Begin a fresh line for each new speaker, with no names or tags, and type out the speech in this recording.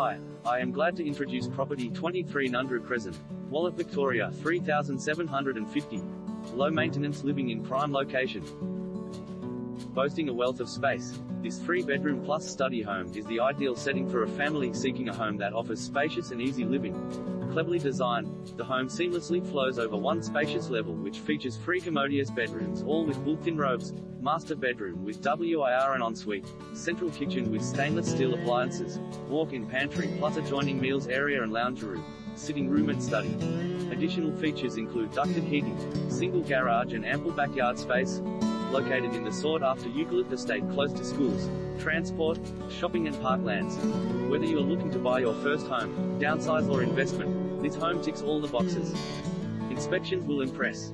Hi, I am glad to introduce property 23 Nundroo Crescent, Wollert Victoria 3750. Low maintenance living in prime location. Boasting a wealth of space, this three bedroom plus study home is the ideal setting for a family seeking a home that offers spacious and easy living. Cleverly designed, the home seamlessly flows over one spacious level which features three commodious bedrooms all with built-in robes, master bedroom with WIR and ensuite, central kitchen with stainless steel appliances, walk-in pantry plus adjoining meals area and lounge room, sitting room and study. Additional features include ducted heating, single garage and ample backyard space, located in the sought-after Eucalypt estate close to schools, transport, shopping and parklands. Whether you are looking to buy your first home, downsize or investment, this home ticks all the boxes. Inspections will impress.